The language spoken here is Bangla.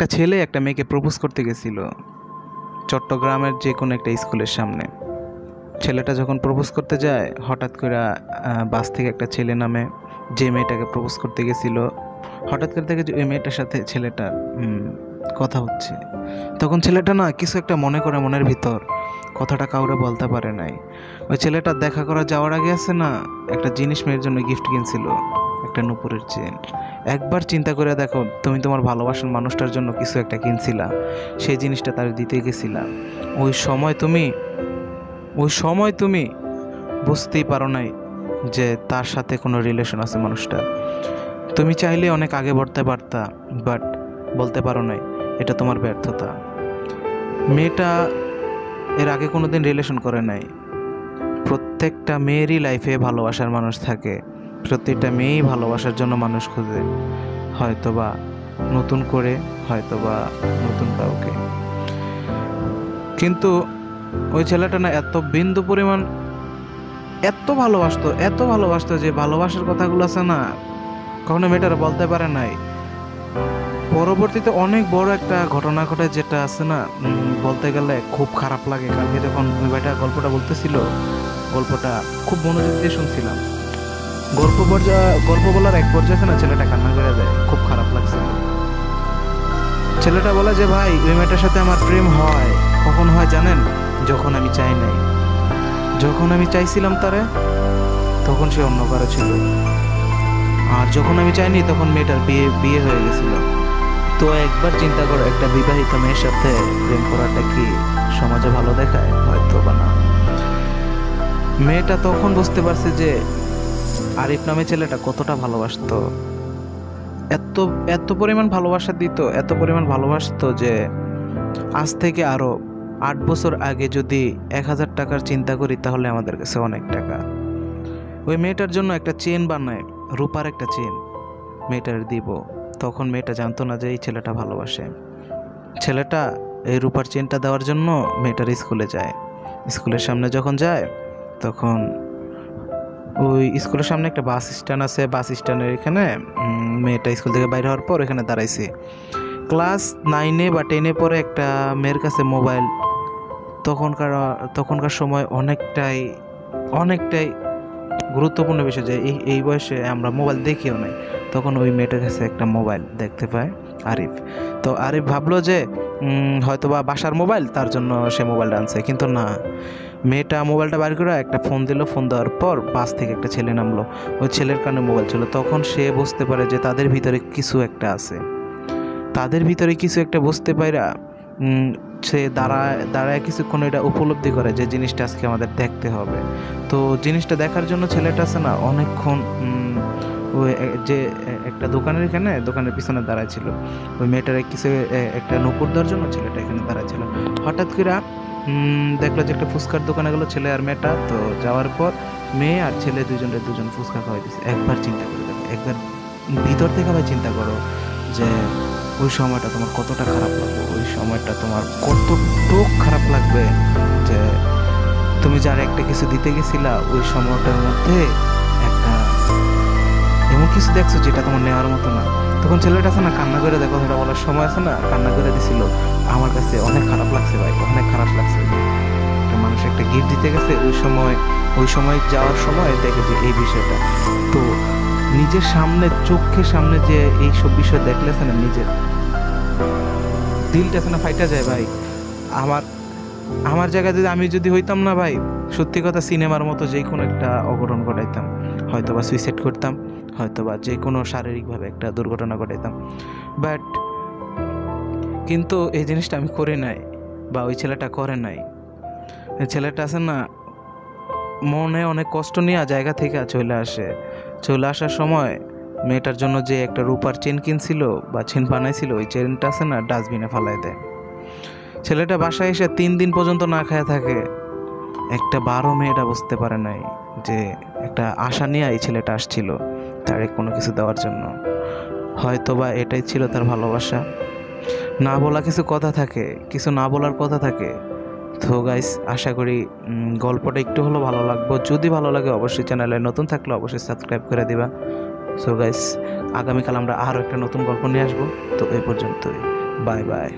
একটা ছেলে একটা মেয়েকে প্রপোজ করতে গেছিল চট্টগ্রামের যে কোনো একটা স্কুলের সামনে। ছেলেটা যখন প্রপোজ করতে যায়, হঠাৎ করে বাস থেকে একটা ছেলে নামে যে মেয়েটাকে প্রপোজ করতে গেছিল, হঠাৎ করে দেখে যে ওই মেয়েটার সাথে ছেলেটা কথা হচ্ছে। তখন ছেলেটা না কিছু একটা মনে করে মনের ভিতর, কথাটা কাউরে বলতে পারে নাই। ওই ছেলেটা দেখা করা যাওয়ার আগে আছে না, একটা জিনিস মেয়ের জন্য গিফট কিনছিল। একটা নুপুরের চেন। একবার চিন্তা করে দেখো, তুমি তোমার ভালোবাসার মানুষটার জন্য কিছু একটা কিনছিলা। সেই জিনিসটা তার দিতে গেছিলা। ওই সময় তুমি, ওই সময় তুমি বুঝতেই পারো নাই যে তার সাথে কোনো রিলেশন আছে মানুষটা। তুমি চাইলে অনেক আগে বাড়তে পারতা বাট বলতে পারো নাই, এটা তোমার ব্যর্থতা। মেয়েটা এর আগে কোনো দিন রিলেশন করে নাই। প্রত্যেকটা মেয়েরই লাইফে ভালোবাসার মানুষ থাকে। প্রত্যেকটা মেয়েই ভালোবাসার জন্য মানুষ খুঁজে, হয়তোবা নতুন করে, হয়তোবা নতুন কাউকে। কিন্তু ওই ছেলেটা না এত বিন্দু পরিমাণ, এত ভালোবাসতো এত ভালোবাসতো যে ভালোবাসার কথাগুলো আছে না, কখনো মেয়েটারা বলতে পারে নাই। পরবর্তীতে অনেক বড় একটা ঘটনা ঘটে যেটা আছে না বলতে গেলে খুব খারাপ লাগে। কালকে যখন ওই ভাইটা গল্পটা বলতেছিল, গল্পটা খুব মনোযোগ দিয়ে শুনছিলাম। গল্প পর্যায়ে গল্প বলার এক পর্যায়ে না ছেলেটা কান্না করে দেয়? খুব খারাপ লাগছে। ছেলেটা বলে যে, ভাই, ওই মেয়েটার সাথে আমার প্রেম হয়। কখন হয় জানেন? যখন আমি চাই নাই। যখন আমি চাইছিলাম তারে, তখন সে অন্য কারও ছিল। আর যখন আমি চাইনি, তখন মেয়েটার বিয়ে বিয়ে হয়ে গেছিল। তো একবার চিন্তা করো, একটা বিবাহিত মেয়ের সাথে প্রেম করাটা কি সমাজে ভালো দেখায়? হয়তো বা না। মেয়েটা তখন বুঝতে পারছে যে আরিফ নামে ছেলেটা কতটা ভালোবাসতো। এত এত পরিমাণ ভালোবাসা দিত, এত পরিমাণ ভালোবাসতো যে আজ থেকে আরও আট বছর আগে যদি এক হাজার টাকার চিন্তা করি, তাহলে আমাদের কাছে অনেক টাকা। ওই মেয়েটার জন্য একটা চেন বানায়, রূপার একটা চেন মেয়েটার দিব। তখন মেয়েটা জানতো না যে এই ছেলেটা ভালোবাসে। ছেলেটা এই রূপার চেনটা দেওয়ার জন্য মেয়েটার স্কুলে যায়। স্কুলের সামনে যখন যায়, তখন ওই স্কুলের সামনে একটা বাস স্ট্যান্ড আছে, বাস স্ট্যান্ডের এখানে মেয়েটা স্কুল থেকে বাইরে হওয়ার পর এখানে দাঁড়াইছে। ক্লাস নাইনে বা টেনে পরে একটা মেয়ের কাছে মোবাইল। তখনকার তখনকার সময় অনেকটাই অনেকটাই গুরুত্বপূর্ণ বিষয় যে এই এই বয়সে আমরা মোবাইল দেখিও নাই। তখন ওই মেয়েটার কাছে একটা মোবাইল দেখতে পায় আরিফ। তো আরিফ ভাবলো যে হয়তোবা বাসার মোবাইল, তার জন্য সে মোবাইলটা আনছে। কিন্তু না মেয়েটা মোবাইলটা বার করে একটা ফোন দিল ফোন দেওয়ার পর বাস থেকে একটা ছেলে নামলো। ওই ছেলের কারণে মোবাইল ছিল। তখন সে বুঝতে পারে যে তাদের ভিতরে কিছু একটা আছে। তাদের ভিতরে কিছু একটা বুঝতে উম, সে দাঁড়ায় দাঁড়ায় কিছুক্ষণ এটা উপলব্ধি করে যে জিনিসটা আজকে আমাদের দেখতে হবে। তো জিনিসটা দেখার জন্য ছেলেটা আছে না অনেকক্ষণ ওই যে একটা দোকানের এখানে দোকানের পিছনে দাঁড়ায় ছিল। ওই মেয়েটার কিছু একটা নপুর দেওয়ার জন্য ছেলেটা এখানে দাঁড়ায় ছিল। হঠাৎ করে দেখল যে একটা ফুচকার দোকানে গেলো ছেলে আর মেয়েটা, তো যাওয়ার পর মেয়ে আর ছেলে দুজনের দুজন ফুচকা খাওয়াই দিছে। একবার চিন্তা করে দেখো, একবার ভিতর থেকে ভাই চিন্তা করো যে ওই সময়টা তোমার কতটা খারাপ লাগবে, ওই সময়টা তোমার কতটুক খারাপ লাগবে যে তুমি যার একটা কিছু দিতে গেছিলা, ওই সময়টার মধ্যে একটা কিছু দেখছ যেটা তোমার নেওয়ার মতো না? তখন ছেলেটা আছে না, কান্না করে দেখো কথাটা বলার সময় আছে না, কান্না করে দিছিল। আমার কাছে অনেক খারাপ লাগছে ভাই, অনেক খারাপ লাগছে। মানুষ একটা গিফট দিতে গেছে, ওই সময় ওই সময় যাওয়ার সময় দেখে যে এই বিষয়টা। তো নিজের সামনে, চোখের সামনে যে এই সব বিষয় দেখলে আছে না, নিজের। দিলটা আছে না ফাইটা যায় ভাই। আমার আমার জায়গায় যদি আমি যদি হইতাম না ভাই, সত্যি কথা সিনেমার মতো যে কোনো একটা অঘটন ঘটাইতাম। হয়তো বা সুইসাইড করতাম হয়তো বা যে কোনো শারীরিকভাবে একটা দুর্ঘটনা ঘটাইতাম। বাট কিন্তু এই জিনিসটা আমি করে নাই বা ওই ছেলেটা করে নাই। ছেলেটা আছে না, মনে অনেক কষ্ট নিয়ে জায়গা থেকে চলে আসে। চলে আসার সময় মেয়েটার জন্য যে একটা রূপার চেন কিনছিল বা চেন বানাইছিল, ওই চেনটা আছে না, ডাস্টবিনে ফালাই দেয়। ছেলেটা বাসায় এসে তিন দিন পর্যন্ত না খায় থাকে। একটা বারো মেয়েটা বুঝতে পারে নাই যে একটা আশা নিয়ে এই ছেলেটা আসছিল তারে কোনো কিছু দেওয়ার জন্য। হয়তো বা এটাই ছিল তার ভালোবাসা। না বলা কিছু কথা থাকে, কিছু না বলার কথা থাকে। তো গাইস আশা করি গল্পটা একটু হলেও ভালো লাগবো। যদি ভালো লাগে অবশ্যই চ্যানেলে নতুন থাকলে অবশ্যই সাবস্ক্রাইব করে দিবা। সো গাইস আগামীকাল আমরা আরও একটা নতুন গল্প নিয়ে আসব। তো এই পর্যন্তই। Bye bye